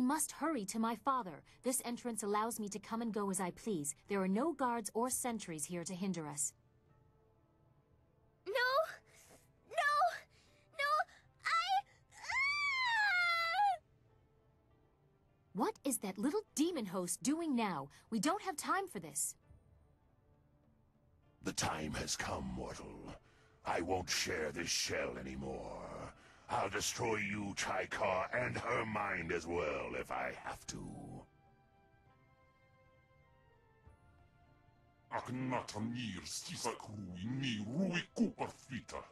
We must hurry to my father. This entrance allows me to come and go as I please. There are no guards or sentries here to hinder us. No! No! No! I... Ah! What is that little demon host doing now? We don't have time for this. The time has come, mortal. I won't share this shell anymore. I'll destroy you, Chai Ka, and her mind as well, if I have to. Aknatanir stisak rui ni rui kuparfita.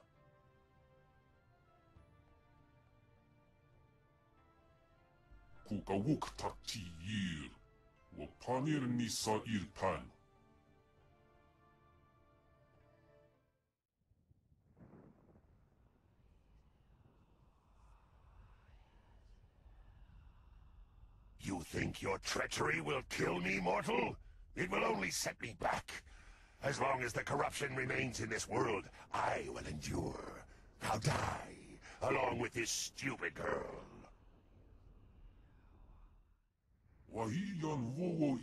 Kukawuk takti yir. Wapanir nisa irpan. Think your treachery will kill me, mortal? It will only set me back. As long as the corruption remains in this world, I will endure. I'll die, along with this stupid girl. Wowo.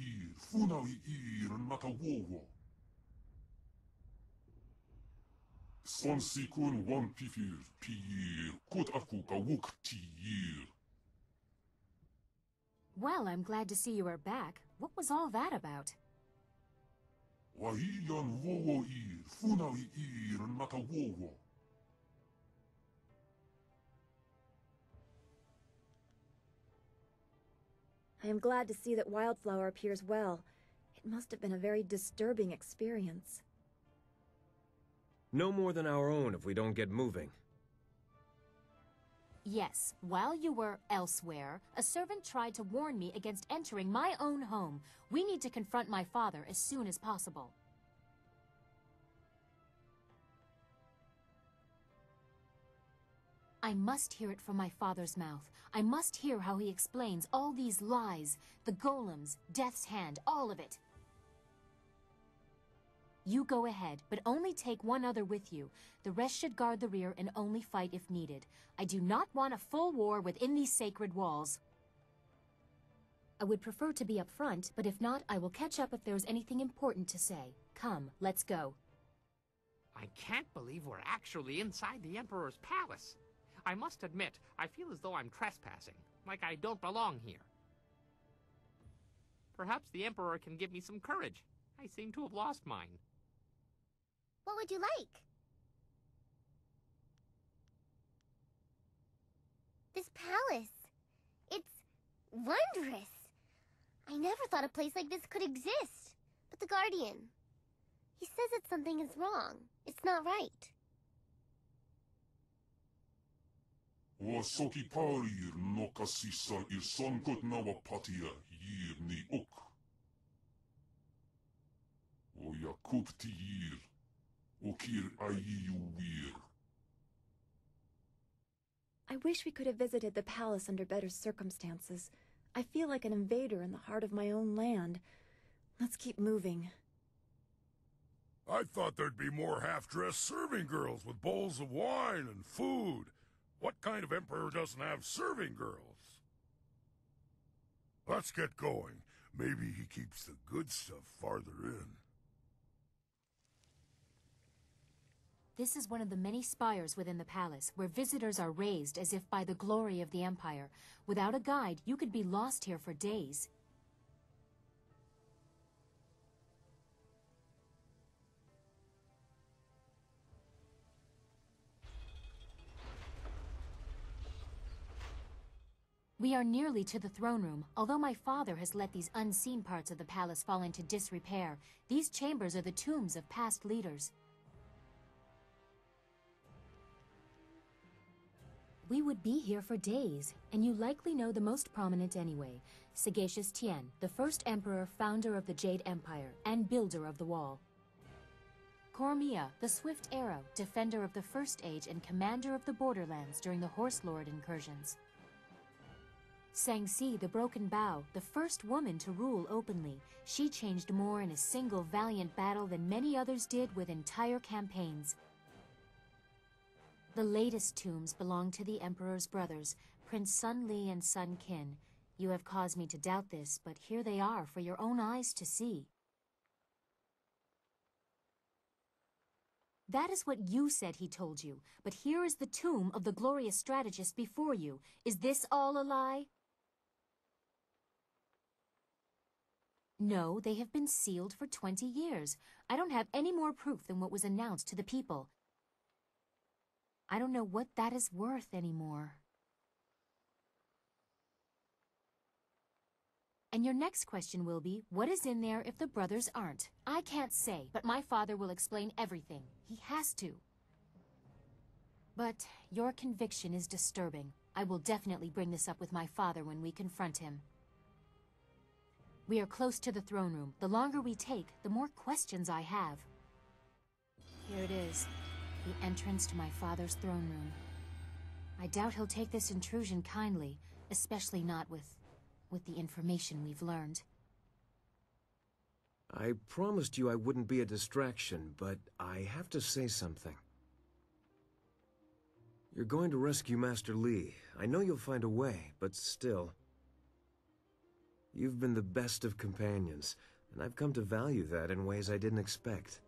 Sonsikun wan pifir piyir. Kut aku kawuk ti yir. Well, I'm glad to see you are back. What was all that about? Wahiyan wowo ir. Funawi ir nata wowo. I am glad to see that Wildflower appears well. It must have been a very disturbing experience. No more than our own if we don't get moving. Yes, while you were elsewhere, a servant tried to warn me against entering my own home. We need to confront my father as soon as possible. I must hear it from my father's mouth. I must hear how he explains all these lies, the golems, Death's Hand, all of it. You go ahead, but only take one other with you. The rest should guard the rear and only fight if needed. I do not want a full war within these sacred walls. I would prefer to be up front, but if not, I will catch up if there is anything important to say. Come, let's go. I can't believe we're actually inside the Emperor's palace. I must admit, I feel as though I'm trespassing, like I don't belong here. Perhaps the Emperor can give me some courage. I seem to have lost mine. What would you like? This palace. It's wondrous. I never thought a place like this could exist. But the Guardian. He says that something is wrong. It's not right. Okir. I wish we could have visited the palace under better circumstances. I feel like an invader in the heart of my own land. Let's keep moving. I thought there'd be more half-dressed serving girls with bowls of wine and food. What kind of emperor doesn't have serving girls? Let's get going. Maybe he keeps the good stuff farther in. This is one of the many spires within the palace, where visitors are raised as if by the glory of the Empire. Without a guide, you could be lost here for days. We are nearly to the throne room. Although my father has let these unseen parts of the palace fall into disrepair, these chambers are the tombs of past leaders. We would be here for days, and you likely know the most prominent anyway. Sagacious Tien, the first emperor, founder of the Jade Empire, and builder of the wall. Cormia, the Swift Arrow, defender of the First Age and commander of the Borderlands during the Horse Lord incursions. Sangsi, the Broken Bow, the first woman to rule openly. She changed more in a single valiant battle than many others did with entire campaigns. The latest tombs belong to the Emperor's brothers, Prince Sun Li and Sun Kin. You have caused me to doubt this, but here they are for your own eyes to see. That is what you said he told you, but here is the tomb of the glorious strategist before you. Is this all a lie? No, they have been sealed for 20 years. I don't have any more proof than what was announced to the people. I don't know what that is worth anymore. And your next question will be, what is in there if the brothers aren't? I can't say, but my father will explain everything. He has to. But your conviction is disturbing. I will definitely bring this up with my father when we confront him. We are close to the throne room. The longer we take, the more questions I have. Here it is, the entrance to my father's throne room. I doubt he'll take this intrusion kindly, especially not with... with the information we've learned. I promised you I wouldn't be a distraction, but I have to say something. You're going to rescue Master Li. I know you'll find a way, but still... You've been the best of companions, and I've come to value that in ways I didn't expect.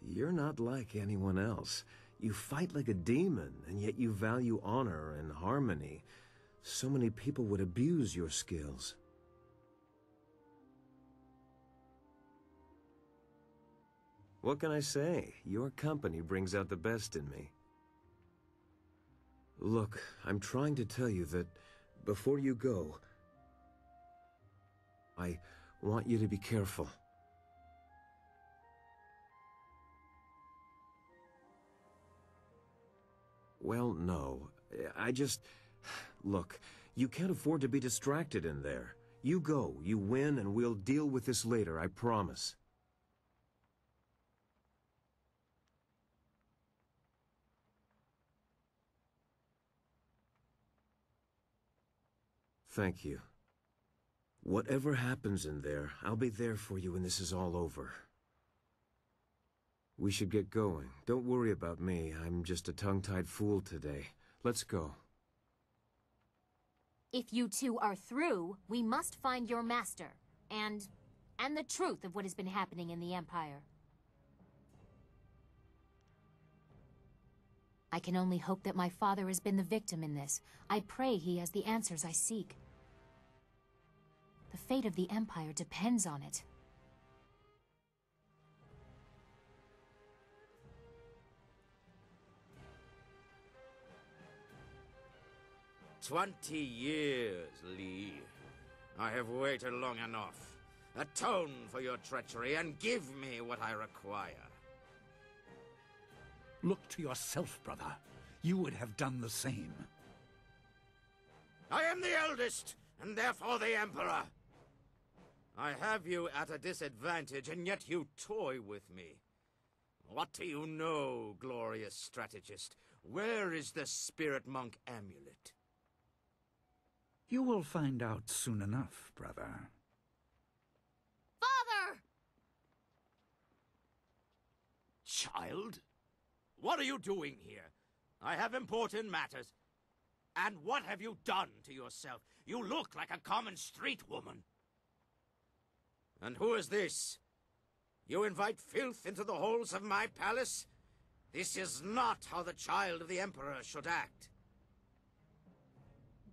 You're not like anyone else. You fight like a demon, and yet you value honor and harmony. So many people would abuse your skills. What can I say? Your company brings out the best in me. Look, I'm trying to tell you that before you go, I want you to be careful. Well, no. I just... Look, you can't afford to be distracted in there. You go, you win, and we'll deal with this later, I promise. Thank you. Whatever happens in there, I'll be there for you when this is all over. We should get going. Don't worry about me. I'm just a tongue-tied fool today. Let's go. If you two are through, we must find your master. And... and the truth of what has been happening in the Empire. I can only hope that my father has been the victim in this. I pray he has the answers I seek. The fate of the Empire depends on it. Twenty years, Li. I have waited long enough. Atone for your treachery and give me what I require. Look to yourself, brother. You would have done the same. I am the eldest, and therefore the Emperor. I have you at a disadvantage, and yet you toy with me. What do you know, glorious strategist? Where is the Spirit Monk amulet? You will find out soon enough, brother. Father! Child? What are you doing here? I have important matters. And what have you done to yourself? You look like a common street woman. And who is this? You invite filth into the halls of my palace? This is not how the child of the Emperor should act.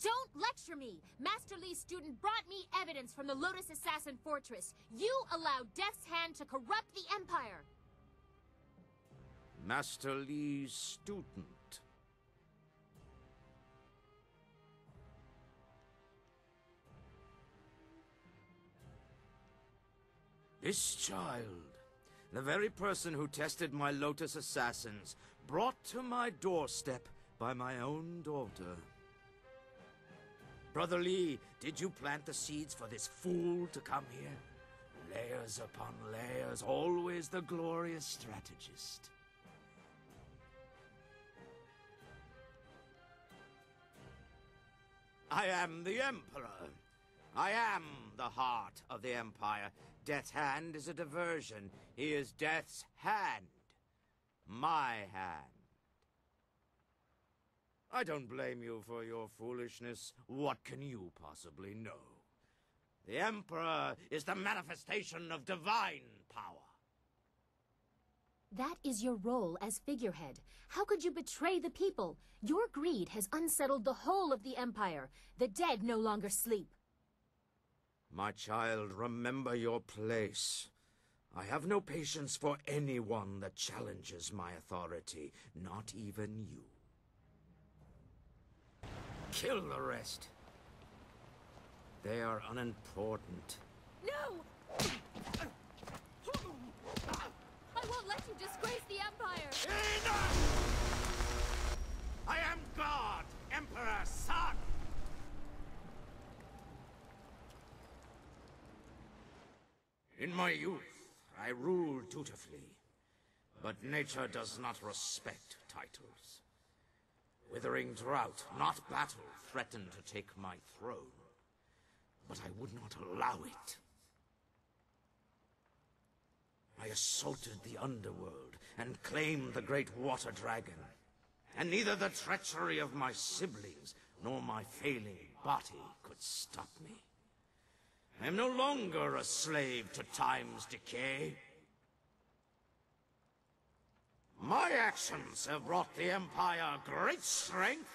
Don't lecture me! Master Li's student brought me evidence from the Lotus Assassin Fortress. You allowed Death's Hand to corrupt the Empire! Master Li's student. This child, the very person who tested my Lotus assassins, brought to my doorstep by my own daughter. Brother Li, did you plant the seeds for this fool to come here? Layers upon layers, always the glorious strategist. I am the Emperor. I am the heart of the Empire. Death's hand is a diversion. He is Death's hand. My hand. I don't blame you for your foolishness. What can you possibly know? The Emperor is the manifestation of divine power. That is your role as figurehead. How could you betray the people? Your greed has unsettled the whole of the Empire. The dead no longer sleep. My child, remember your place. I have no patience for anyone that challenges my authority, not even you. Kill the rest. They are unimportant. No! I won't let you disgrace the Empire! Enough! I am God, Emperor Sun! In my youth, I ruled dutifully, but nature does not respect titles. Withering drought, not battle, threatened to take my throne, but I would not allow it. I assaulted the underworld and claimed the great water dragon, and neither the treachery of my siblings nor my failing body could stop me. I am no longer a slave to time's decay. My actions have brought the Empire great strength,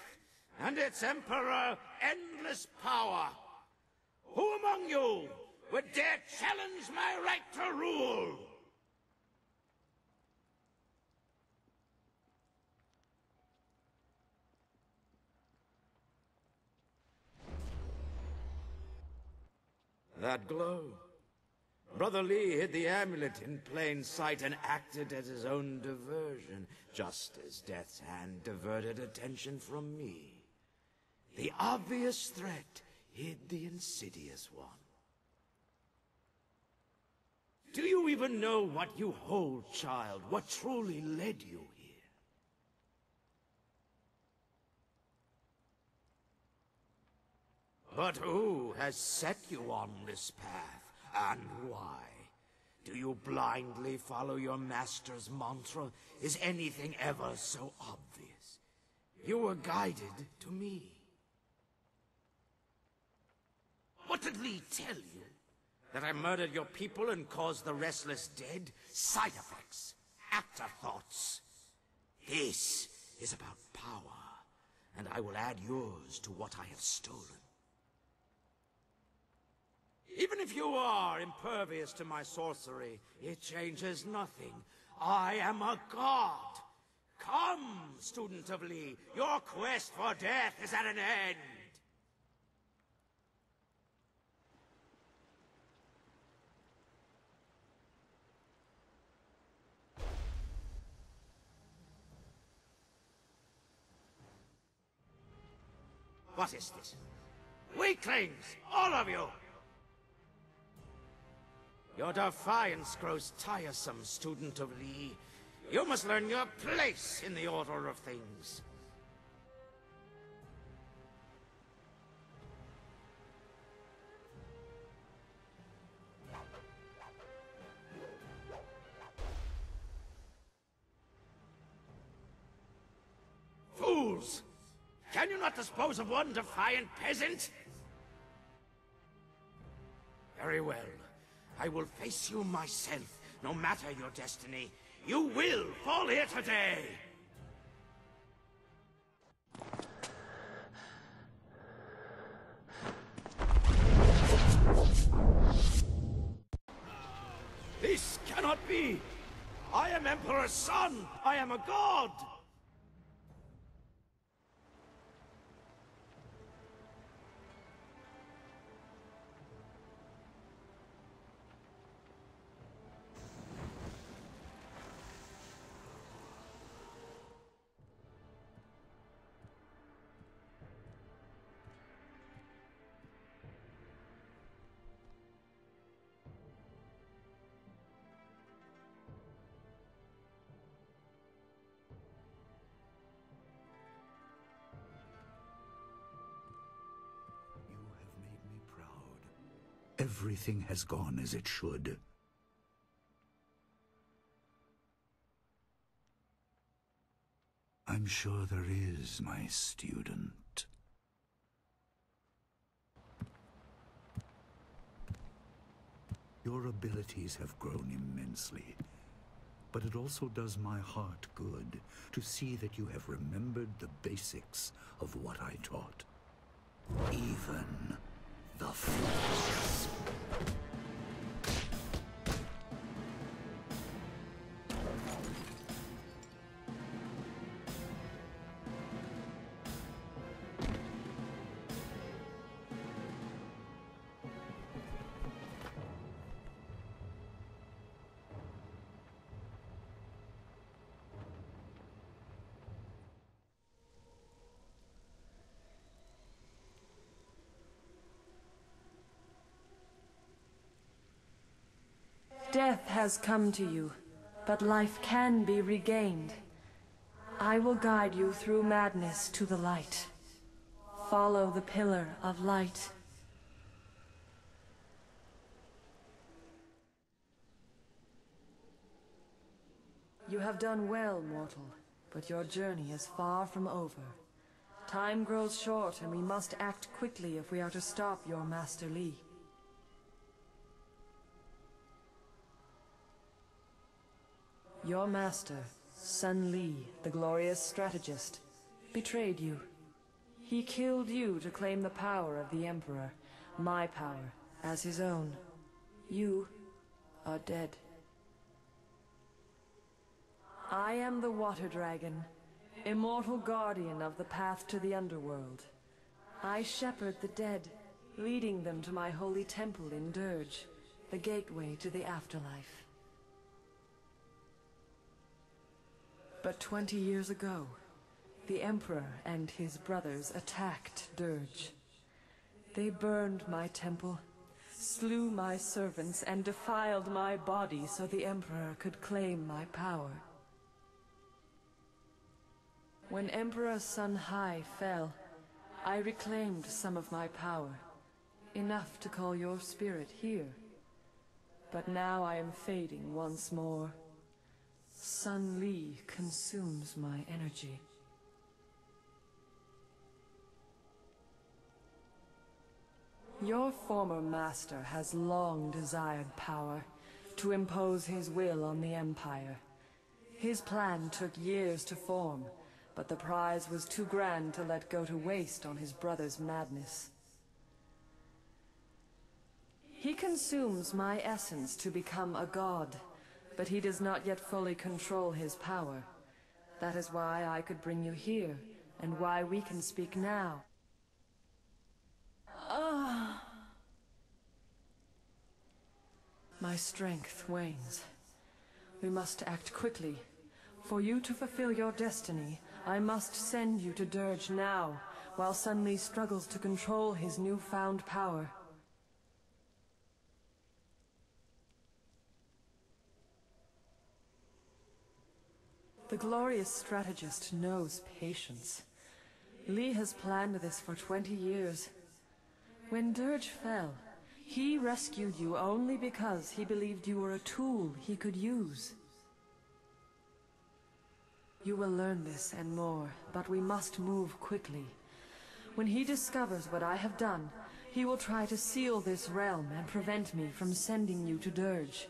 and its Emperor endless power. Who among you would dare challenge my right to rule? That glow. Brother Li hid the amulet in plain sight and acted as his own diversion, just as Death's hand diverted attention from me. The obvious threat hid the insidious one. Do you even know what you hold, child? What truly led you here? But who has set you on this path, and why? Do you blindly follow your master's mantra? Is anything ever so obvious? You were guided to me. What did Li tell you? That I murdered your people and caused the restless dead? Side effects. Afterthoughts. This is about power, and I will add yours to what I have stolen. Even if you are impervious to my sorcery, it changes nothing. I am a god. Come, student of Li, your quest for death is at an end. What is this? Weaklings, all of you! Your defiance grows tiresome, student of Li. You must learn your place in the order of things. Fools! Can you not dispose of one defiant peasant? Very well. I will face you myself, no matter your destiny. You will fall here today! This cannot be! I am Emperor's son! I am a god! Everything has gone as it should. I'm sure there is, my student. Your abilities have grown immensely, but it also does my heart good to see that you have remembered the basics of what I taught. Even the flash. Death has come to you, but life can be regained. I will guide you through madness to the light. Follow the pillar of light. You have done well, mortal, but your journey is far from over. Time grows short, and we must act quickly if we are to stop your Master Li. Your master, Sun Li, the glorious strategist, betrayed you. He killed you to claim the power of the Emperor, my power, as his own. You are dead. I am the Water Dragon, immortal guardian of the path to the underworld. I shepherd the dead, leading them to my holy temple in Dirge, the gateway to the afterlife. But twenty years ago, the Emperor and his brothers attacked Dirge. They burned my temple, slew my servants, and defiled my body so the Emperor could claim my power. When Emperor Sun Hai fell, I reclaimed some of my power, enough to call your spirit here. But now I am fading once more. Sun Li consumes my energy. Your former master has long desired power, to impose his will on the Empire. His plan took years to form, but the prize was too grand to let go to waste on his brother's madness. He consumes my essence to become a god, but he does not yet fully control his power. That is why I could bring you here, and why we can speak now. Ah. My strength wanes. We must act quickly. For you to fulfill your destiny, I must send you to Dirge now, while Sun Li struggles to control his newfound power. The glorious strategist knows patience. Li has planned this for 20 years. When Dirge fell, he rescued you only because he believed you were a tool he could use. You will learn this and more, but we must move quickly. When he discovers what I have done, he will try to seal this realm and prevent me from sending you to Dirge.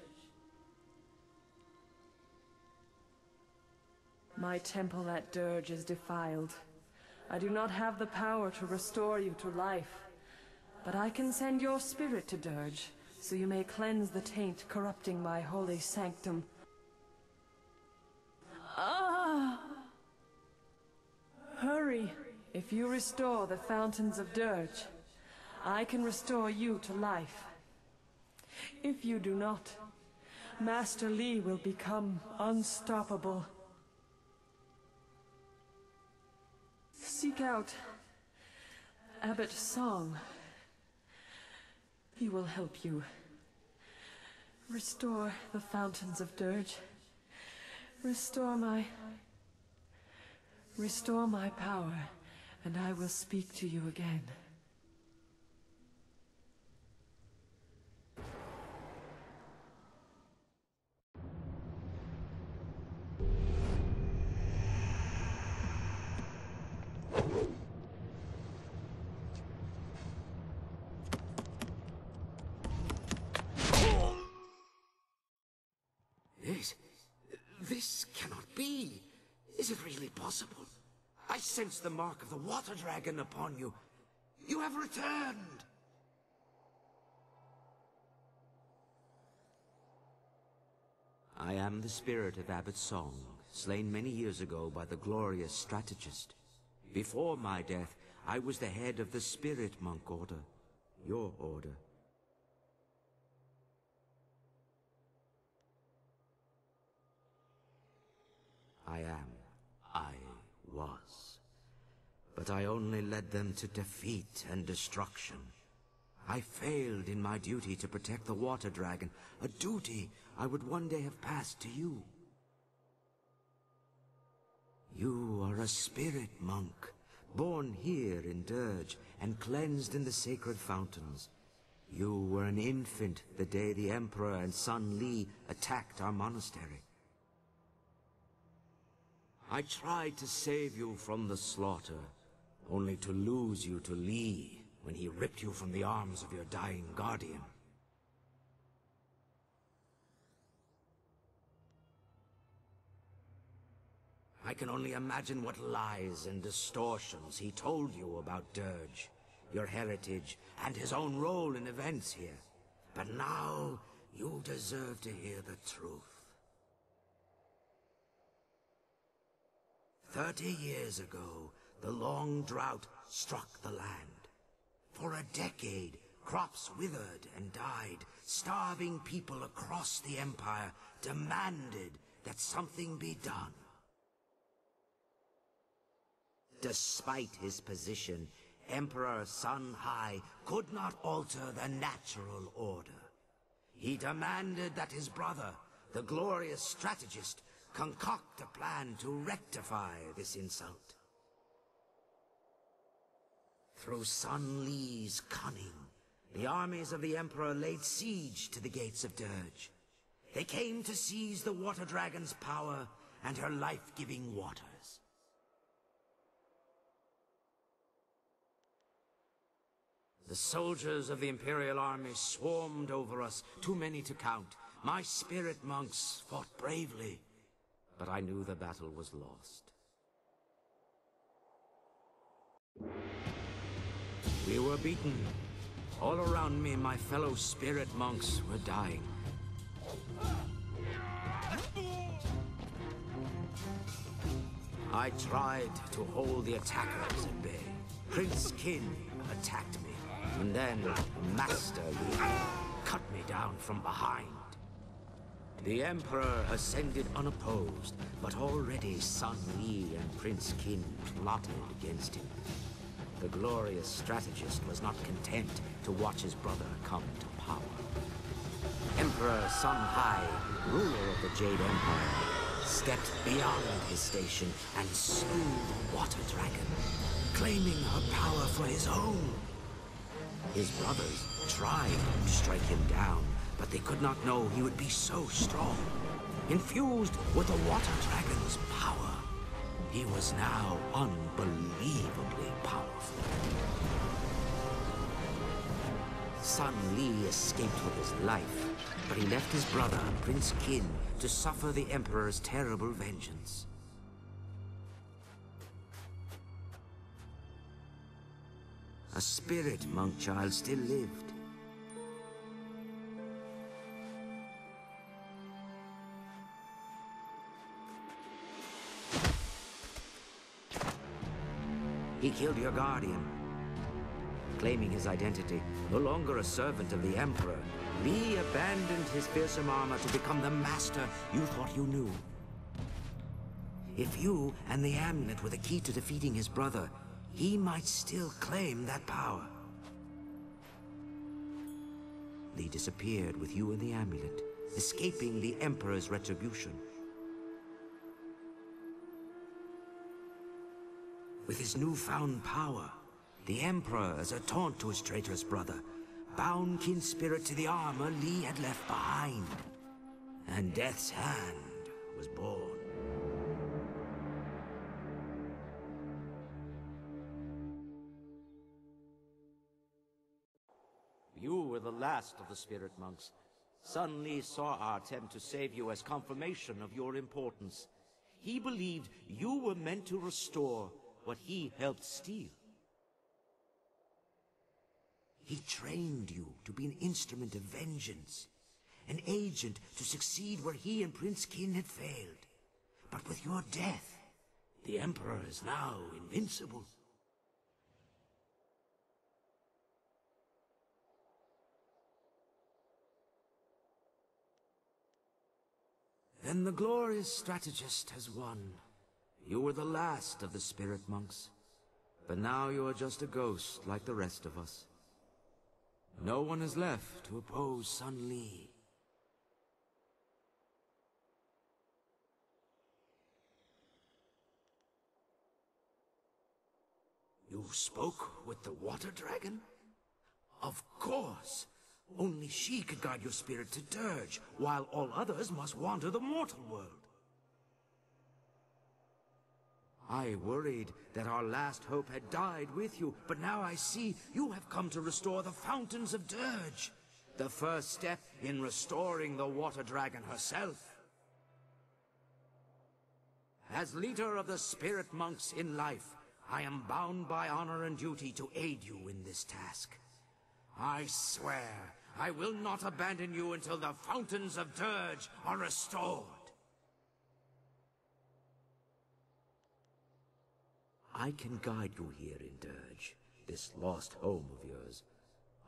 My temple at Dirge is defiled. I do not have the power to restore you to life. But I can send your spirit to Dirge, so you may cleanse the taint corrupting my holy sanctum. Ah! Hurry! If you restore the fountains of Dirge, I can restore you to life. If you do not, Master Li will become unstoppable. Seek out Abbot Song. He will help you. Restore the fountains of Dirge. Restore my... Restore my power, and I will speak to you again. This cannot be. Is it really possible? The mark of the water dragon upon you. You have returned! I am the spirit of Abbot Song, slain many years ago by the glorious strategist. Before my death, I was the head of the Spirit Monk Order, your order. I am. I was. But I only led them to defeat and destruction. I failed in my duty to protect the Water Dragon, a duty I would one day have passed to you. You are a spirit monk, born here in Dirge and cleansed in the sacred fountains. You were an infant the day the Emperor and Sun Li attacked our monastery. I tried to save you from the slaughter, only to lose you to Li when he ripped you from the arms of your dying guardian. I can only imagine what lies and distortions he told you about Dirge, your heritage, and his own role in events here. But now, you deserve to hear the truth. Thirty years ago, the long drought struck the land. For a decade, crops withered and died. Starving people across the Empire demanded that something be done. Despite his position, Emperor Sun Hai could not alter the natural order. He demanded that his brother, the glorious strategist, concoct a plan to rectify this insult. Through Sun Li's cunning, the armies of the Emperor laid siege to the gates of Dirge. They came to seize the Water Dragon's power and her life-giving waters. The soldiers of the Imperial Army swarmed over us, too many to count. My spirit monks fought bravely, but I knew the battle was lost. We were beaten. All around me, my fellow spirit monks were dying. I tried to hold the attackers at bay. Prince Kin attacked me, and then Master Li cut me down from behind. The Emperor ascended unopposed, but already Sun Li and Prince Kin plotted against him. The glorious strategist was not content to watch his brother come to power. Emperor Sun Hai, ruler of the Jade Empire, stepped beyond his station and slew the Water Dragon, claiming her power for his own. His brothers tried to strike him down, but they could not know he would be so strong. Infused with the Water Dragon's power, he was now unbelievably powerful. Sun Li escaped with his life, but he left his brother, Prince Kin, to suffer the Emperor's terrible vengeance. A spirit monk child still lived. Killed your guardian. Claiming his identity, no longer a servant of the Emperor, Li abandoned his fearsome armor to become the master you thought you knew. If you and the amulet were the key to defeating his brother, he might still claim that power. Li disappeared with you and the amulet, escaping the Emperor's retribution. With his newfound power, the Emperor, as a taunt to his traitorous brother, bound Kin's spirit to the armor Li had left behind. And Death's Hand was born. You were the last of the spirit monks. Sun Li saw our attempt to save you as confirmation of your importance. He believed you were meant to restore what he helped steal. He trained you to be an instrument of vengeance, an agent to succeed where he and Prince Kin had failed. But with your death, the Emperor is now invincible. Then the glorious strategist has won. You were the last of the spirit monks. But now you are just a ghost like the rest of us. No one is left to oppose Sun Li. You spoke with the Water Dragon? Of course! Only she could guide your spirit to Dirge, while all others must wander the mortal world. I worried that our last hope had died with you, but now I see you have come to restore the Fountains of Dirge. The first step in restoring the Water Dragon herself. As leader of the Spirit Monks in life, I am bound by honor and duty to aid you in this task. I swear, I will not abandon you until the Fountains of Dirge are restored. I can guide you here in Dirge, this lost home of yours.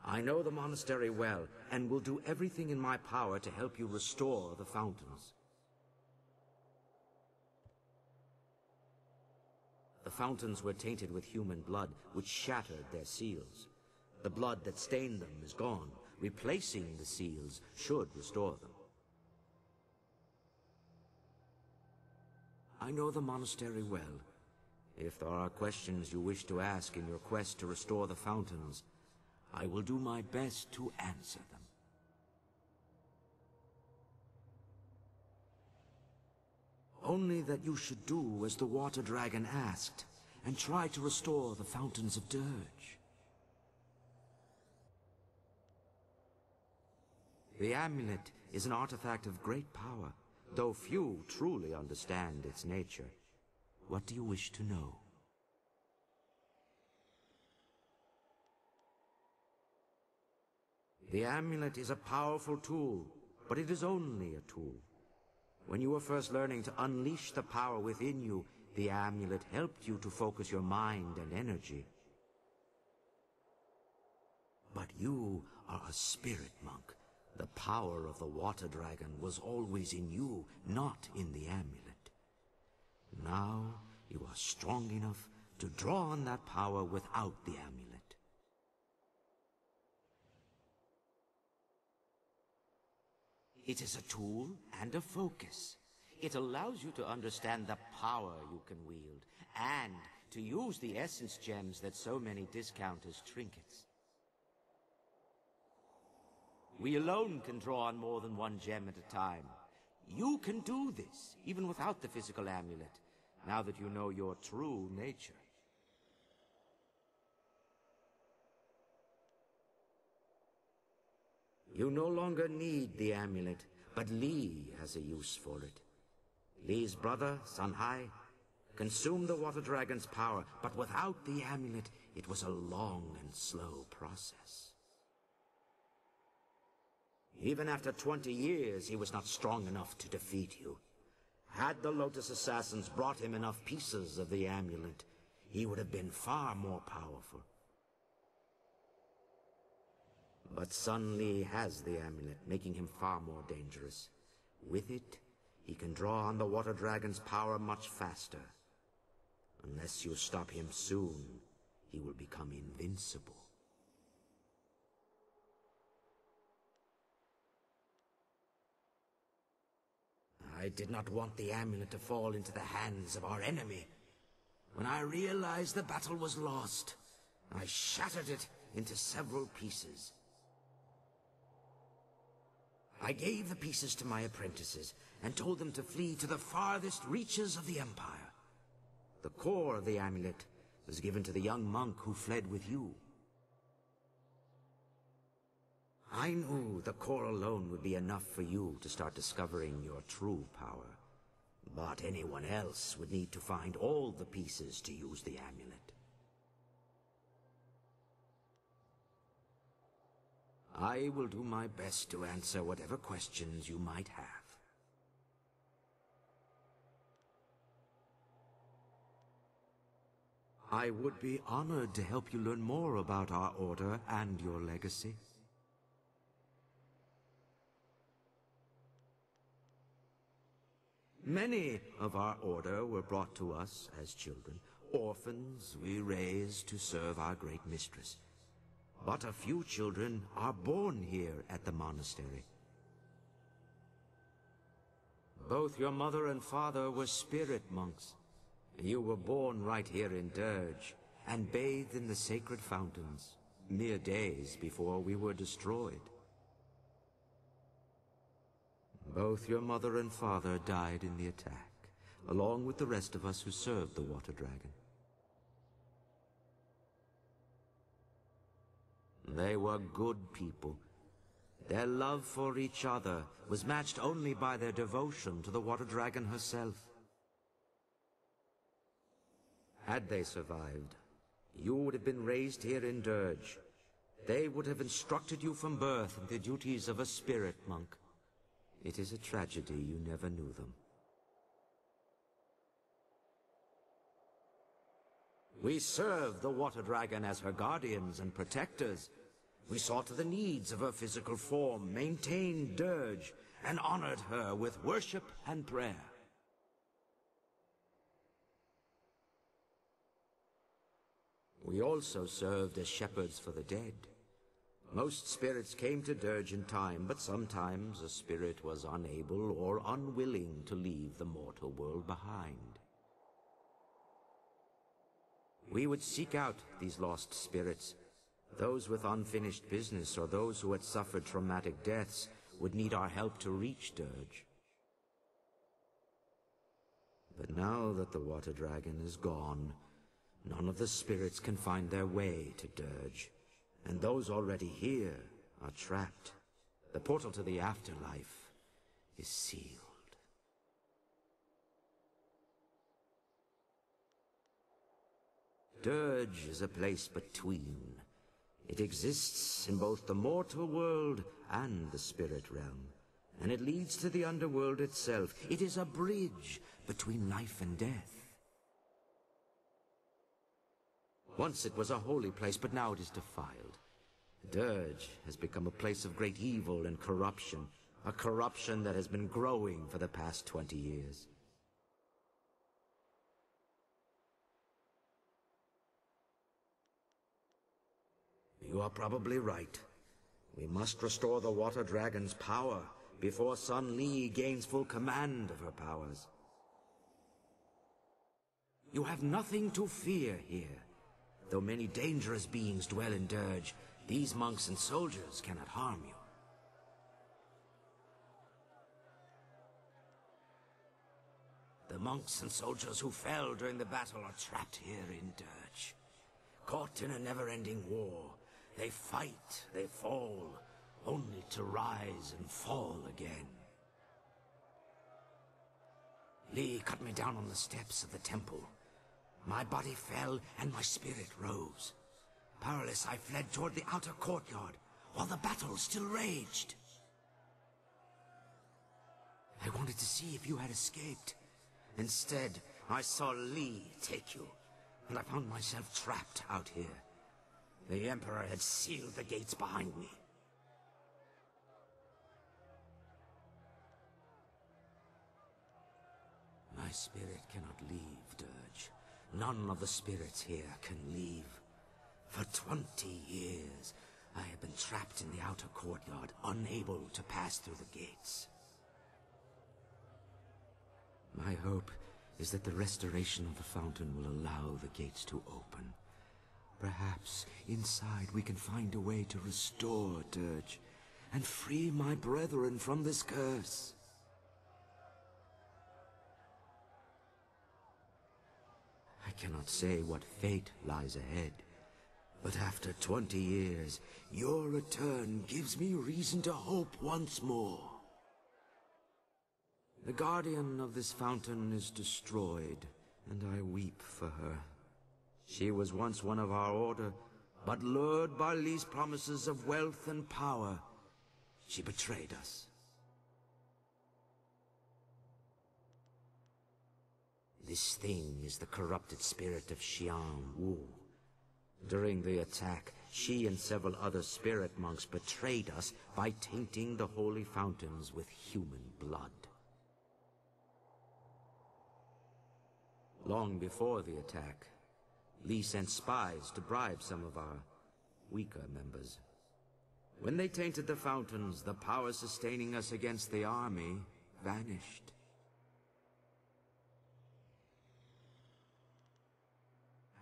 I know the monastery well, and will do everything in my power to help you restore the fountains. The fountains were tainted with human blood, which shattered their seals. The blood that stained them is gone. Replacing the seals should restore them. I know the monastery well. If there are questions you wish to ask in your quest to restore the fountains, I will do my best to answer them. Only that you should do as the Water Dragon asked, and try to restore the Fountains of Dirge. The amulet is an artifact of great power, though few truly understand its nature. What do you wish to know? The amulet is a powerful tool, but it is only a tool. When you were first learning to unleash the power within you, the amulet helped you to focus your mind and energy. But you are a spirit monk. The power of the water dragon was always in you, not in the amulet. Now you are strong enough to draw on that power without the amulet. It is a tool and a focus. It allows you to understand the power you can wield, and to use the essence gems that so many discount as trinkets. We alone can draw on more than one gem at a time. You can do this, even without the physical amulet, now that you know your true nature. You no longer need the amulet, but Li has a use for it. Li's brother, Sun Hai, consumed the Water Dragon's power, but without the amulet, it was a long and slow process. Even after twenty years, he was not strong enough to defeat you. Had the Lotus Assassins brought him enough pieces of the amulet, he would have been far more powerful. But Sun Li has the amulet, making him far more dangerous. With it, he can draw on the Water Dragon's power much faster. Unless you stop him soon, he will become invincible. I did not want the amulet to fall into the hands of our enemy. When I realized the battle was lost, I shattered it into several pieces. I gave the pieces to my apprentices and told them to flee to the farthest reaches of the Empire. The core of the amulet was given to the young monk who fled with you. I knew the core alone would be enough for you to start discovering your true power. But anyone else would need to find all the pieces to use the amulet. I will do my best to answer whatever questions you might have. I would be honored to help you learn more about our order and your legacy. Many of our order were brought to us as children, orphans we raised to serve our great mistress. But a few children are born here at the monastery. Both your mother and father were spirit monks. You were born right here in Dirge, and bathed in the sacred fountains, mere days before we were destroyed. Both your mother and father died in the attack, along with the rest of us who served the Water Dragon. They were good people. Their love for each other was matched only by their devotion to the Water Dragon herself. Had they survived, you would have been raised here in Dirge. They would have instructed you from birth in the duties of a spirit monk. It is a tragedy you never knew them. We served the Water Dragon as her guardians and protectors. We saw to the needs of her physical form, maintained Dirge, and honored her with worship and prayer. We also served as shepherds for the dead. Most spirits came to Dirge in time, but sometimes a spirit was unable or unwilling to leave the mortal world behind. We would seek out these lost spirits. Those with unfinished business or those who had suffered traumatic deaths would need our help to reach Dirge. But now that the Water Dragon is gone, none of the spirits can find their way to Dirge and those already here are trapped. The portal to the afterlife is sealed. Dirge is a place between. It exists in both the mortal world and the spirit realm, and it leads to the underworld itself. It is a bridge between life and death. Once it was a holy place, but now it is defiled. Dirge has become a place of great evil and corruption, a corruption that has been growing for the past twenty years. You are probably right. We must restore the Water Dragon's power before Sun Li gains full command of her powers. You have nothing to fear here. Though many dangerous beings dwell in Dirge, these monks and soldiers cannot harm you. The monks and soldiers who fell during the battle are trapped here in Dirge. Caught in a never-ending war, they fight, they fall, only to rise and fall again. Li cut me down on the steps of the temple. My body fell and my spirit rose. Powerless, I fled toward the outer courtyard, while the battle still raged. I wanted to see if you had escaped. Instead, I saw Li take you, and I found myself trapped out here. The Emperor had sealed the gates behind me. My spirit cannot leave Dirge. None of the spirits here can leave. For twenty years, I have been trapped in the outer courtyard, unable to pass through the gates. My hope is that the restoration of the fountain will allow the gates to open. Perhaps inside we can find a way to restore Dirge and free my brethren from this curse. I cannot say what fate lies ahead. But after 20 years, your return gives me reason to hope once more. The guardian of this fountain is destroyed, and I weep for her. She was once one of our order, but lured by Li's promises of wealth and power, she betrayed us. This thing is the corrupted spirit of Xiang Wu. During the attack, she and several other spirit monks betrayed us by tainting the holy fountains with human blood. Long before the attack, Li sent spies to bribe some of our weaker members. When they tainted the fountains, the power sustaining us against the army vanished.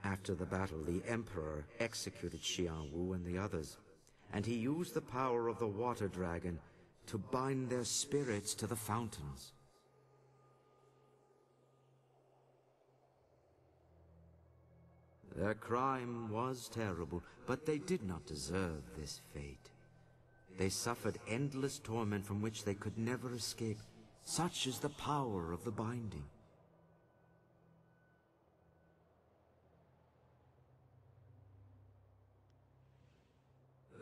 After the battle, the Emperor executed Xiang Wu and the others, and he used the power of the Water Dragon to bind their spirits to the fountains. Their crime was terrible, but they did not deserve this fate. They suffered endless torment from which they could never escape. Such is the power of the binding.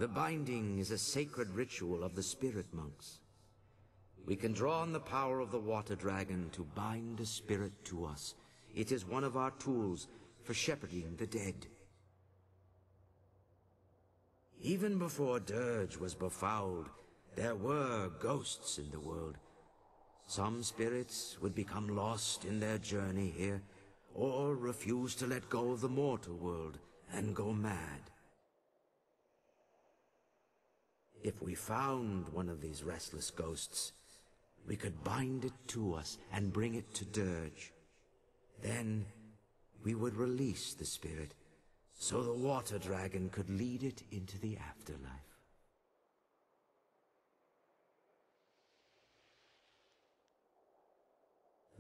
The binding is a sacred ritual of the spirit monks. We can draw on the power of the water dragon to bind a spirit to us. It is one of our tools for shepherding the dead. Even before Dirge was befouled, there were ghosts in the world. Some spirits would become lost in their journey here, or refuse to let go of the mortal world and go mad. If we found one of these restless ghosts, we could bind it to us and bring it to Dirge. Then we would release the spirit so the water dragon could lead it into the afterlife.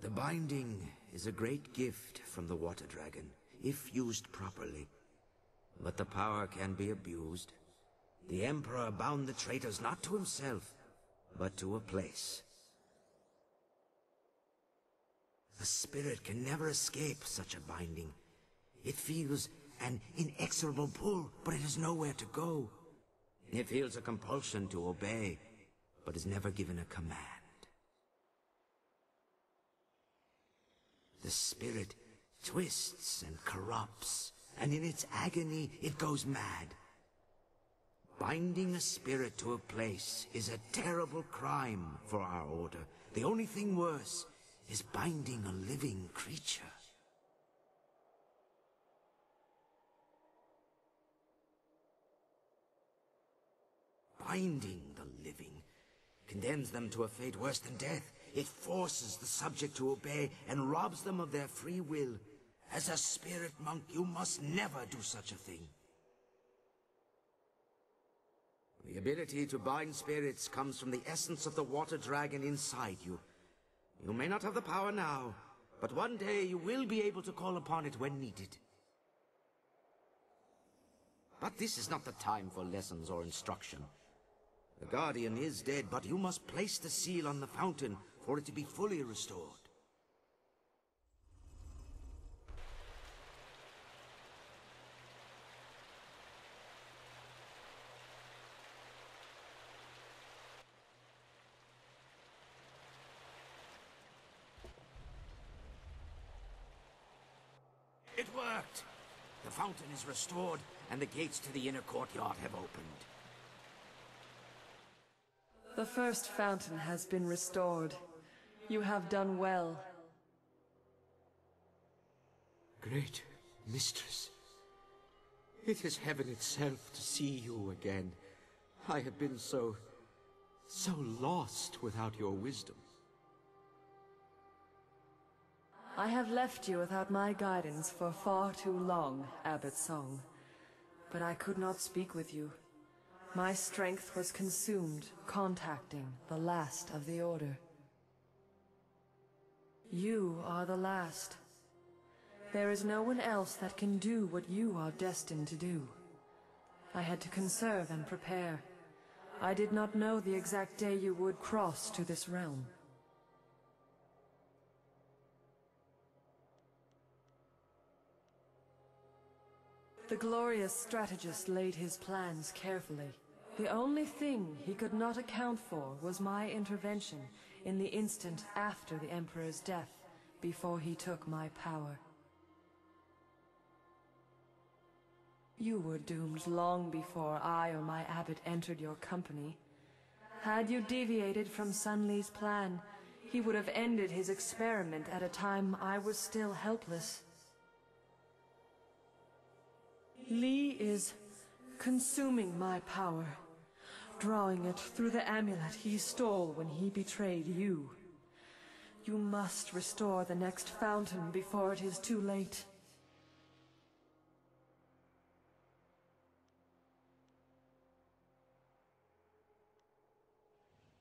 The binding is a great gift from the water dragon, if used properly. But the power can be abused. The Emperor bound the traitors not to himself, but to a place. A spirit can never escape such a binding. It feels an inexorable pull, but it has nowhere to go. It feels a compulsion to obey, but is never given a command. The spirit twists and corrupts, and in its agony it goes mad. Binding a spirit to a place is a terrible crime for our order. The only thing worse is binding a living creature. Binding the living condemns them to a fate worse than death. It forces the subject to obey and robs them of their free will. As a spirit monk, you must never do such a thing. The ability to bind spirits comes from the essence of the water dragon inside you. You may not have the power now, but one day you will be able to call upon it when needed. But this is not the time for lessons or instruction. The Guardian is dead, but you must place the seal on the fountain for it to be fully restored. It worked! The fountain is restored, and the gates to the inner courtyard have opened. The first fountain has been restored. You have done well. Great mistress. It is heaven itself to see you again. I have been so... so lost without your wisdom. I have left you without my guidance for far too long, Abbot Song. But I could not speak with you. My strength was consumed contacting the last of the Order. You are the last. There is no one else that can do what you are destined to do. I had to conserve and prepare. I did not know the exact day you would cross to this realm. The glorious strategist laid his plans carefully. The only thing he could not account for was my intervention in the instant after the Emperor's death, before he took my power. You were doomed long before I or my abbot entered your company. Had you deviated from Sun Li's plan, he would have ended his experiment at a time I was still helpless. Li is consuming my power, drawing it through the amulet he stole when he betrayed you. You must restore the next fountain before it is too late.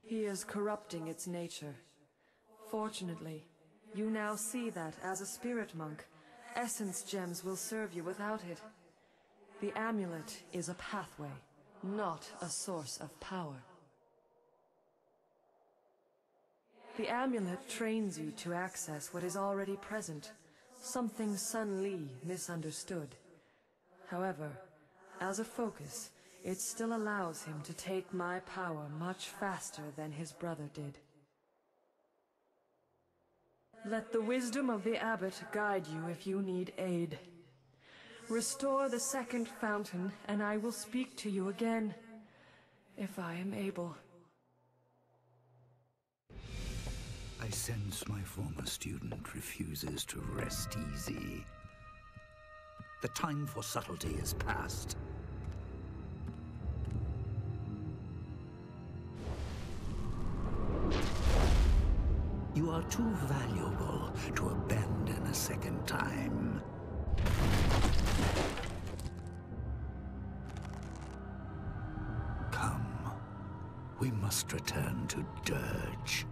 He is corrupting its nature. Fortunately, you now see that as a spirit monk, essence gems will serve you without it. The amulet is a pathway, not a source of power. The amulet trains you to access what is already present, something Sun Li misunderstood. However, as a focus, it still allows him to take my power much faster than his brother did. Let the wisdom of the abbot guide you if you need aid. Restore the second fountain, and I will speak to you again, if I am able. I sense my former student refuses to rest easy. The time for subtlety is past. You are too valuable to abandon a second time. Come. We must return to Dirge.